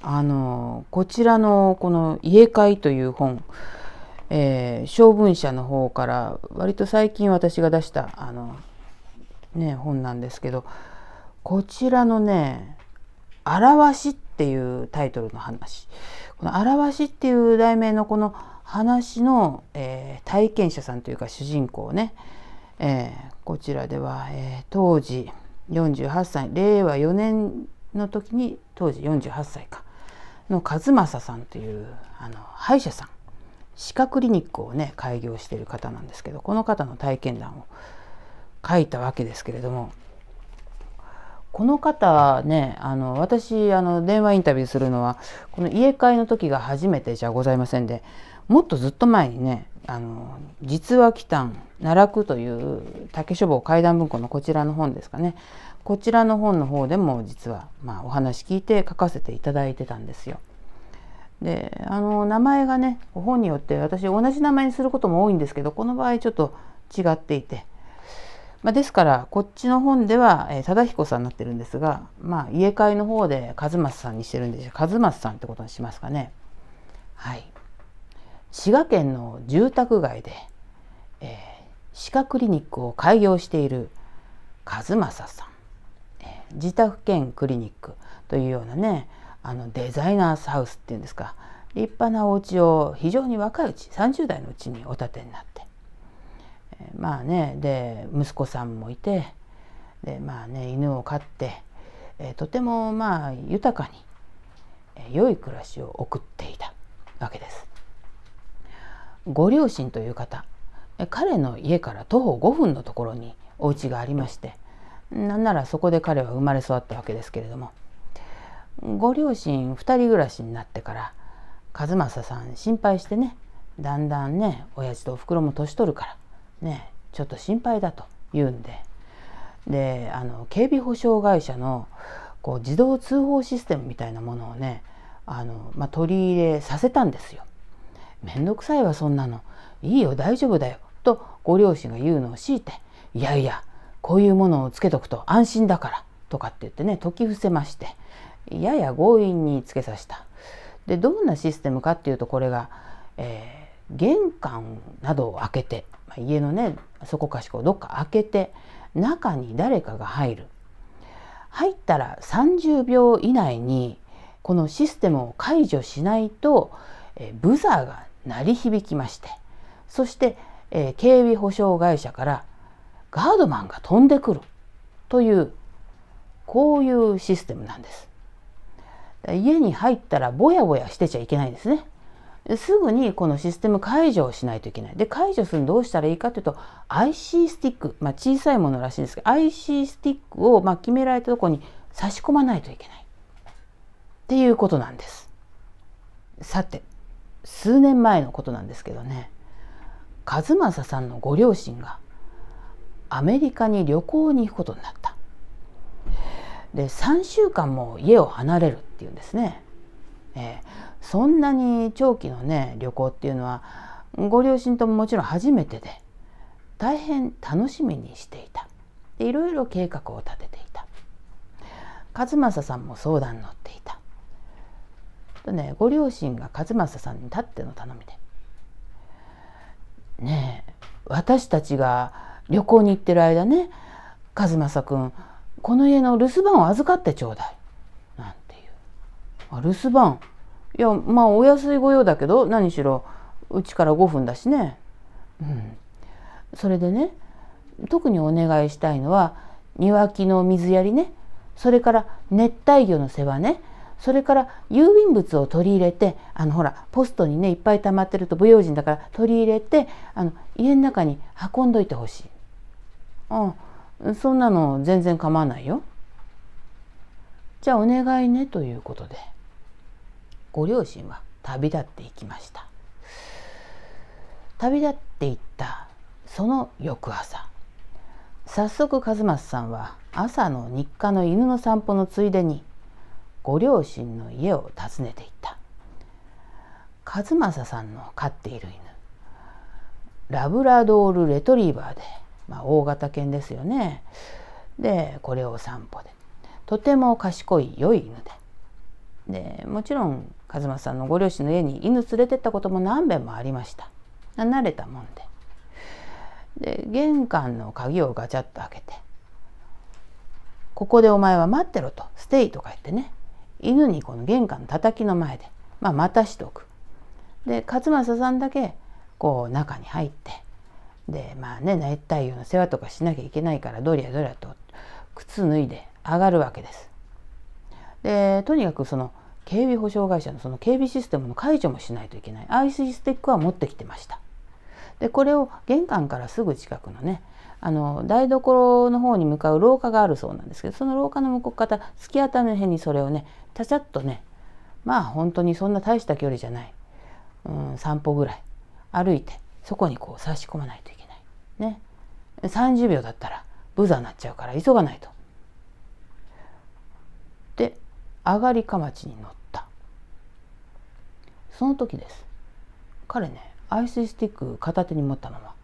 あのこちらのこの「家会」という本、えー、小文社の方から割と最近私が出したあの、ね、本なんですけどこちらのね「表し」っていうタイトルの話。この「表し」っていう題名のこの話の、えー、体験者さんというか主人公ね、えー、こちらでは、えー、当時48歳令和4年の時に当時48歳か。の和正さんというあの歯医者さん。歯科クリニックをね開業している方なんですけどこの方の体験談を書いたわけですけれどもこの方ねあの私あの電話インタビューするのはこの家会の時が初めてじゃございませんでもっとずっと前にねあの実話祈祷奈落という竹書房怪談文庫のこちらの本ですかねこちらの本の方でも実は、まあ、お話聞いて書かせていただいてたんですよ。であの名前がね本によって私同じ名前にすることも多いんですけどこの場合ちょっと違っていて、まあ、ですからこっちの本では、えー、忠彦さんになってるんですが、まあ、家会の方で和正さんにしてるんで和正さんってことにしますかね。はい滋賀県の住宅街で、えー、歯科クリニックを開業している和正さん。自宅兼クリニックというようなねあのデザイナースハウスっていうんですか。立派なお家を非常に若いうち30代のうちにお建てになって、えー、まあねで息子さんもいてでまあね犬を飼って、えー、とてもまあ豊かに、えー、良い暮らしを送っていたわけです。ご両親という方彼の家から徒歩5分のところにお家がありましてなんならそこで彼は生まれ育ったわけですけれどもご両親2人暮らしになってから和正さん心配してねだんだんね親父とおふくろも年取るからねちょっと心配だと言うんでであの警備保障会社のこう自動通報システムみたいなものをねあの、まあ、取り入れさせたんですよ。めんどくさいわそんなの。いいよ大丈夫だよ。とご両親が言うのを強いていやいやこういうものをつけとくと安心だからとかって言ってね解き伏せましてやや強引につけさせた。でどんなシステムかっていうとこれが、えー、玄関などを開けて、まあ、家のねそこかしこどっか開けて中に誰かが入る。入ったら30秒以内にこのシステムを解除しないと、えー、ブザーが鳴り響きましてそして、えー、警備保障会社からガードマンが飛んでくるというこういうシステムなんです。家に入ったらぼやぼやしてちゃいけないんですね。すぐにこのシステム解除をしないといけない。で解除するのどうしたらいいかというと IC スティック、まあ、小さいものらしいんですけど IC スティックをまあ決められたとこに差し込まないといけない。っていうことなんです。さて数年前のことなんですけどね。和正さんのご両親がアメリカに旅行に行くことになった。で3週間も家を離れるっていうんですね。えー、そんなに長期のね旅行っていうのはご両親とももちろん初めてで大変楽しみにしていた。でいろいろ計画を立てていた。和正さんも相談に乗っていた。とねご両親が和正さんに立っての頼みで。ねえ私たちが旅行に行ってる間ね和正くんこの家の留守番を預かってちょうだい。なんていう。留守番。いやまあお安い御用だけど何しろうちから5分だしね。うん。それでね特にお願いしたいのは庭木の水やりね。それから熱帯魚の世話ね。それから郵便物を取り入れてあのほらポストにねいっぱい溜まってると不用心だから取り入れてあの家の中に運んどいてほしい。あそんなの全然構わないよ。じゃあお願いねということでご両親は旅立っていきました旅立っていったその翌朝早速和正さんは朝の日課の犬の散歩のついでにご両親の家を訪ねていった。和正さんの飼っている犬。ラブラドールレトリーバーでまあ、大型犬ですよね。でこれを散歩で。とても賢い良い犬で。でもちろん和正さんのご両親の家に犬連れてったことも何遍もありました。慣れたもんで。で玄関の鍵をガチャッと開けて「ここでお前は待ってろ」と「ステイ」とか言ってね。犬にこの玄関のたたきの前で、まあ、待たしておくで勝正さんだけこう中に入ってでまあね熱帯魚の世話とかしなきゃいけないからどりゃどりゃと靴脱いで上がるわけです。でとにかくその警備保障会社のその警備システムの解除もしないといけない IC スティックは持ってきてました。でこれを玄関からすぐ近くのねあの台所の方に向かう廊下があるそうなんですけどその廊下の向こう方突き当たりの辺にそれをねちゃちゃっとねまあ本当にそんな大した距離じゃない、うん、散歩ぐらい歩いてそこにこう差し込まないといけない。ね30秒だったらブザーなっちゃうから急がないと。で上がりかまちに乗ったその時です彼ねアイススティック片手に持ったまま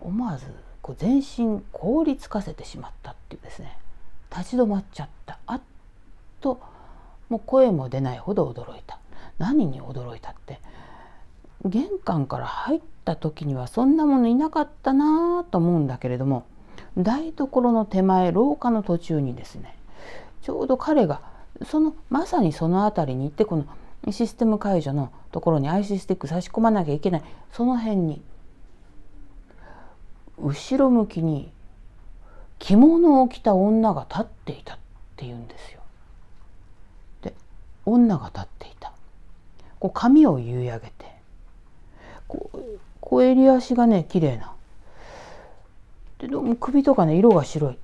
思わずこう全身凍りつかせてしまったっていうですね。立ち止まっちゃった。あっともう声も出ないほど驚いた。何に驚いたって。玄関から入った時にはそんなものいなかったなと思うんだけれども台所の手前廊下の途中にですねちょうど彼がそのまさにその辺りに行ってこのシステム解除のところに IC スティック差し込まなきゃいけないその辺に後ろ向きに着物を着た女が立っていたっていうんですよ。で女が立っていた。こう髪を結い上げて。こうこう襟足がね綺麗な。でどうも首とかね色が白い。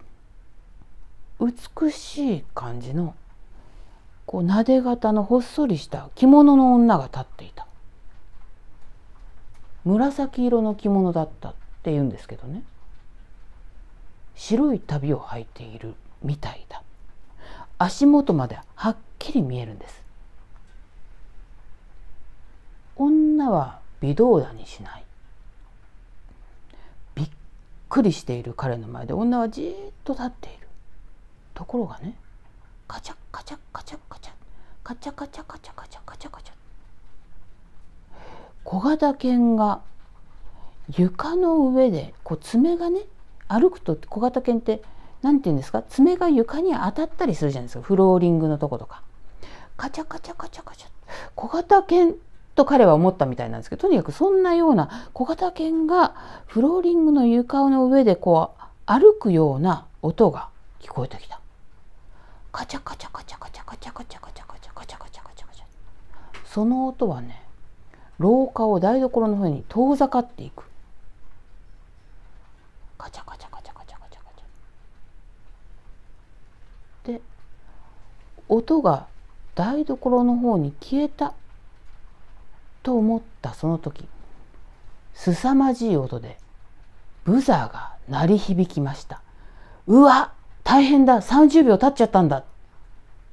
美しい感じのこうなで型のほっそりした着物の女が立っていた。紫色の着物だった。って言うんですけどね。白い旅を履いているみたいだ。足元まではっきり見えるんです。女は微動だにしない。びっくりしている彼の前で女はじーっと立っている。ところがねカチャカチャカチャカチャカチャカチャカチャカチャカチャカチャ。小型犬が床の上でこう爪がね歩くと小型犬って何て言うんですか？爪が床に当たったりするじゃないですか。フローリングのとことか。カチャカチャカチャカチャ。小型犬と彼は思ったみたいなんですけどとにかくそんなような小型犬がフローリングの床の上でこう歩くような音が聞こえてきた。カチャカチャカチャカチャカチャカチャカチャカチャカチャカチャカチャカチャその音はね廊下を台所の方に遠ざかっていくカチャカチャカチャカチャカチャ。カチャで音が台所の方に消えたと思ったその時凄まじい音でブザーが鳴り響きました。うわ大変だ30秒経っちゃったんだ。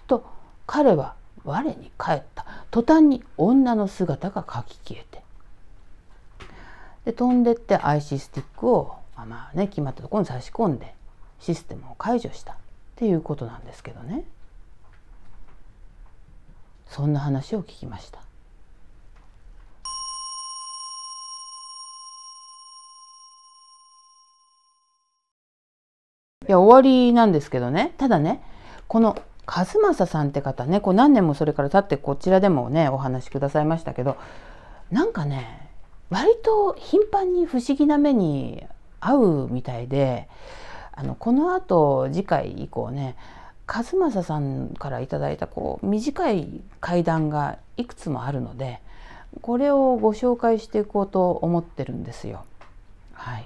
と彼は我に返った。途端に女の姿がかき消えて。で飛んでって IC スティックをまあね決まったところに差し込んでシステムを解除したっていうことなんですけどねそんな話を聞きました。いや終わりなんですけどねただねこの和正さんって方ねこう何年もそれから経ってこちらでもねお話しくださいましたけどなんかね割と頻繁に不思議な目に合うみたいであのこのあと次回以降ね和正さんから頂いたこう短い階段がいくつもあるのでこれをご紹介していこうと思ってるんですよ。はい